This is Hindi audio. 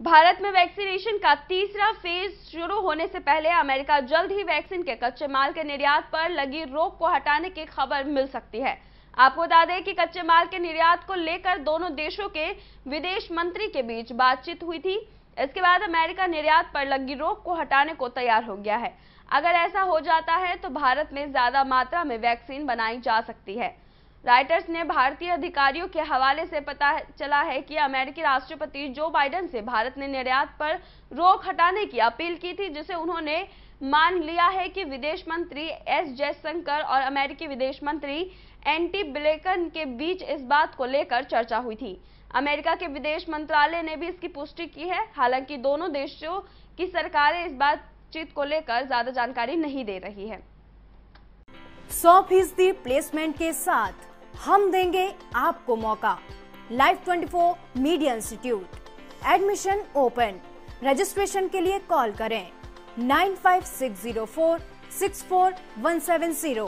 भारत में वैक्सीनेशन का तीसरा फ़ेज़ शुरू होने से पहले अमेरिका जल्द ही वैक्सीन के कच्चे माल के निर्यात पर लगी रोक को हटाने की खबर मिल सकती है। आपको बता दें कि कच्चे माल के निर्यात को लेकर दोनों देशों के विदेश मंत्री के बीच बातचीत हुई थी। इसके बाद अमेरिका निर्यात पर लगी रोक को हटाने को तैयार हो गया है। अगर ऐसा हो जाता है तो भारत में ज़्यादा मात्रा में वैक्सीन बनाई जा सकती है। राइटर्स ने भारतीय अधिकारियों के हवाले से पता चला है कि अमेरिकी राष्ट्रपति जो बाइडेन से भारत ने निर्यात पर रोक हटाने की अपील की थी, जिसे उन्होंने मान लिया है कि विदेश मंत्री एस जयशंकर और अमेरिकी विदेश मंत्री एंटी ब्लेकन के बीच इस बात को लेकर चर्चा हुई थी। अमेरिका के विदेश मंत्रालय ने भी इसकी पुष्टि की है। हालाँकि दोनों देशों की सरकारें इस बातचीत को लेकर ज़्यादा जानकारी नहीं दे रही है। सौ फ़ीसदी प्लेसमेंट के साथ हम देंगे आपको मौका। Live 24 media institute admission open registration के लिए कॉल करें। Nine five six zero four six four one seven zero